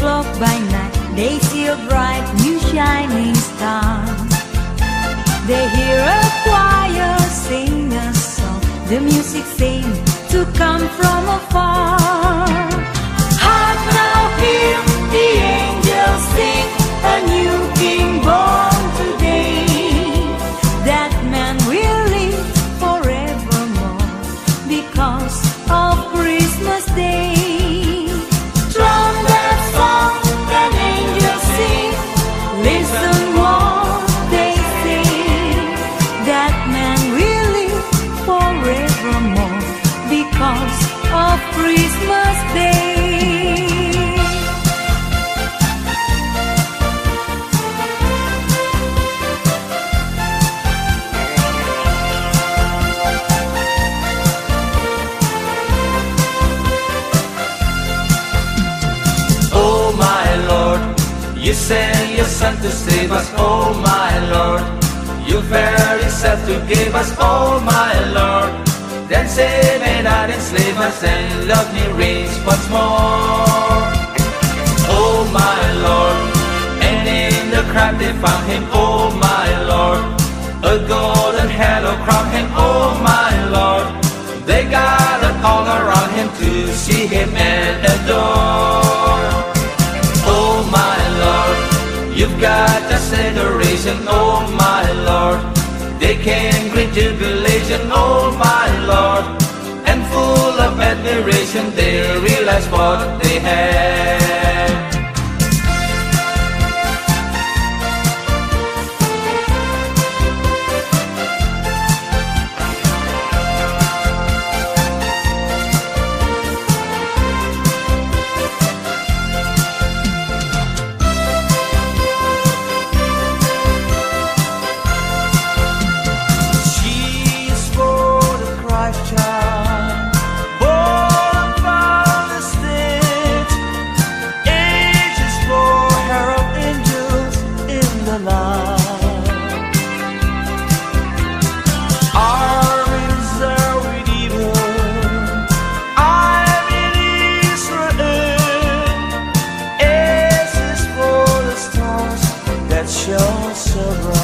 o'clock by night, they see a bright new shining star. They hear a choir sing a song, the music seems to come from afar. to save us, oh my Lord. You very set to give us, oh my Lord. Then save and not enslave us and love me reigns once more. Oh my Lord, and in the crowd they found him, oh my Lord. A golden halo crown him, oh my Lord. They gathered all around him to see him and adore. tribulation, oh my Lord. they came great jubilation. oh my Lord. And full of admiration, they realized what they had. surround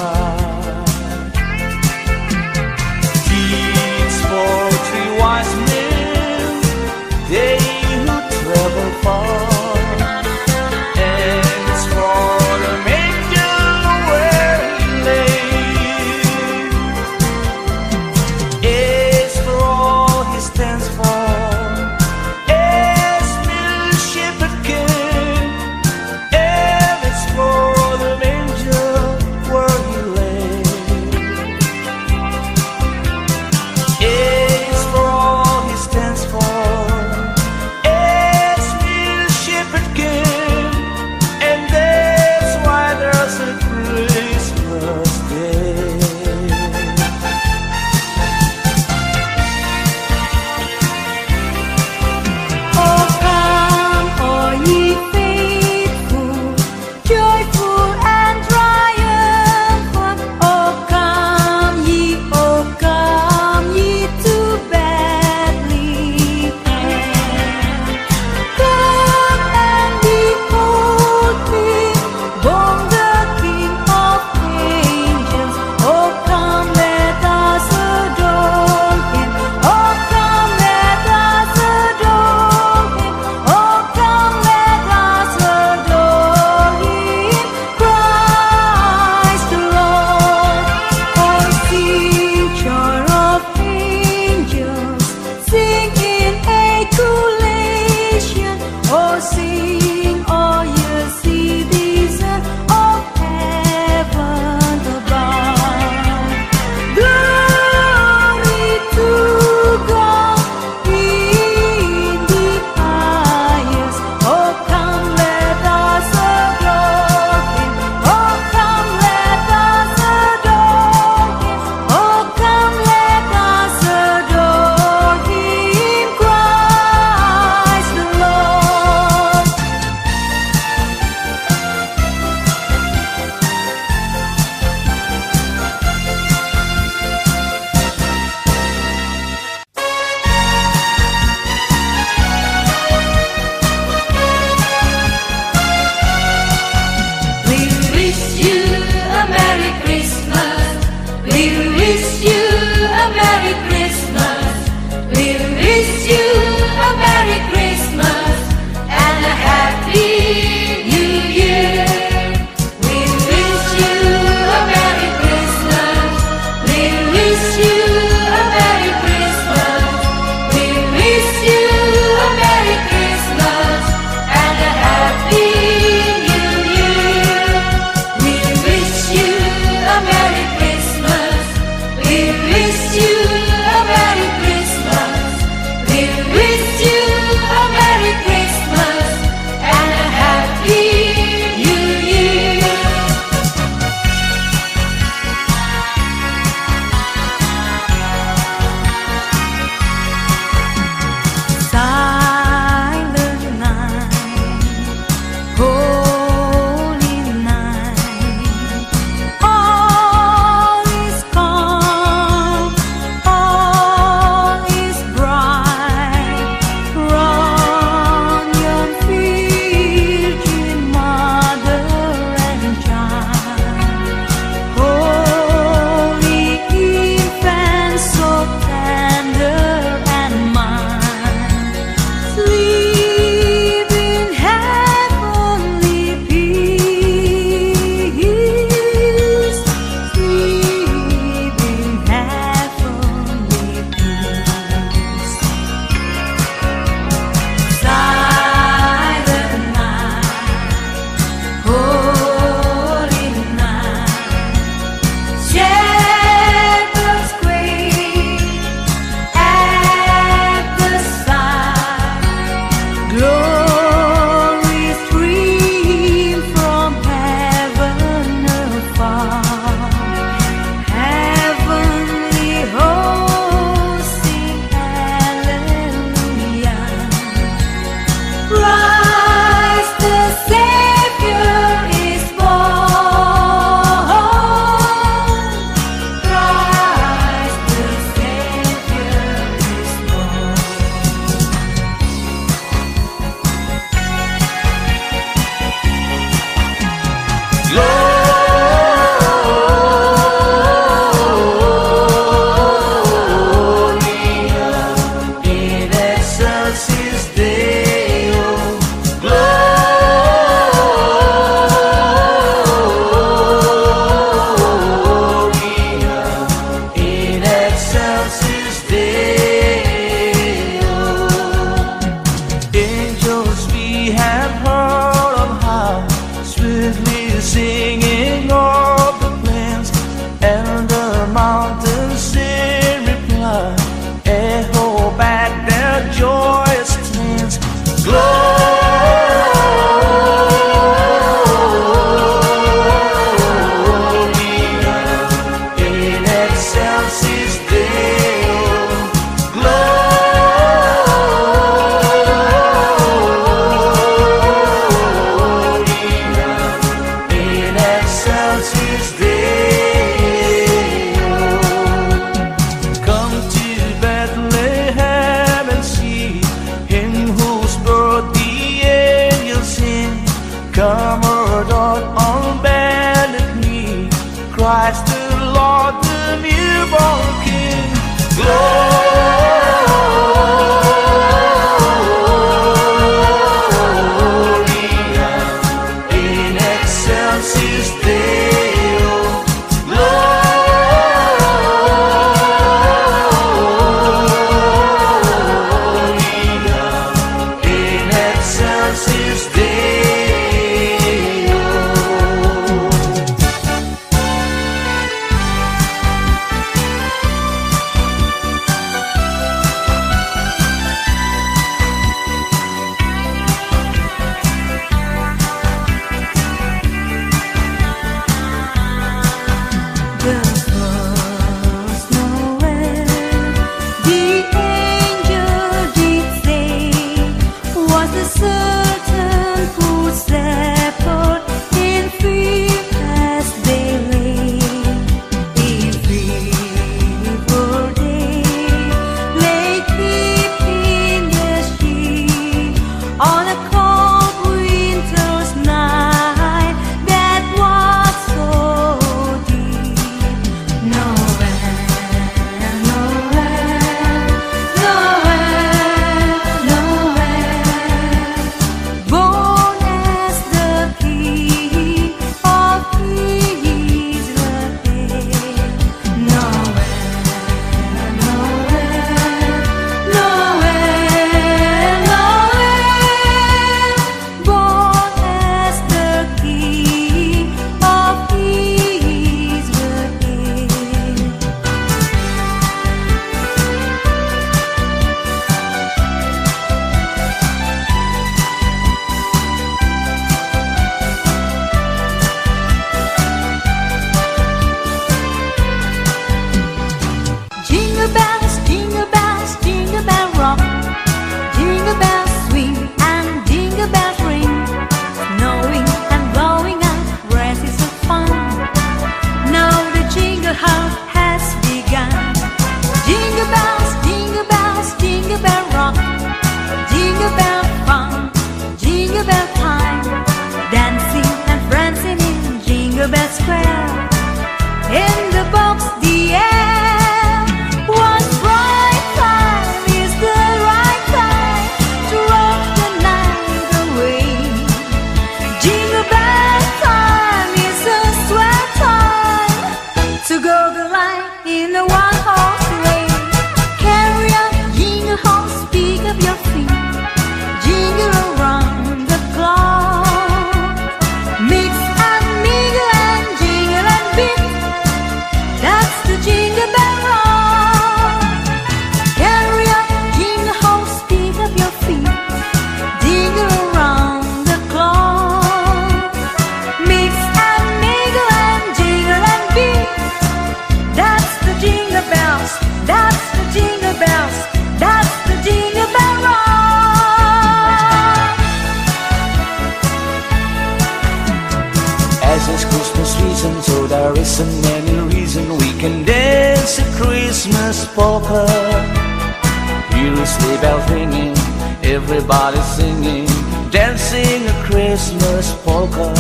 bells ringing, everybody singing, dancing a Christmas polka.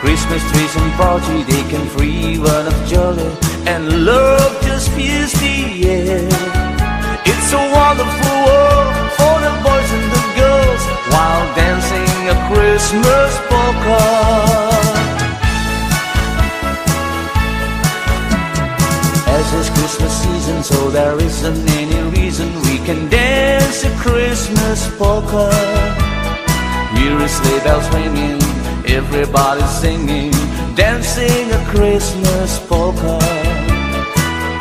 Christmas trees and party, they can free one of jolly, and love just fills the air. polka. Weary sleigh bells ringing, everybody singing, dancing a Christmas polka.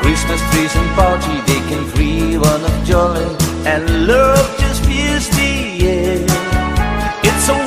Christmas trees and party, they can free one of jolly, and love just fills the air. It's a